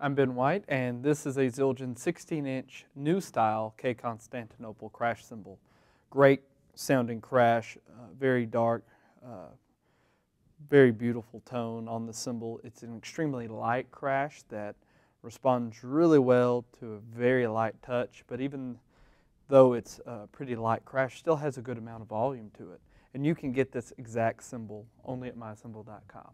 I'm Ben White, and this is a Zildjian 16-inch new style K Constantinople crash cymbal. Great sounding crash, uh, very dark, uh, very beautiful tone on the cymbal. It's an extremely light crash that responds really well to a very light touch, but even though it's a pretty light crash, still has a good amount of volume to it. And you can get this exact cymbal only at mycymbal.com.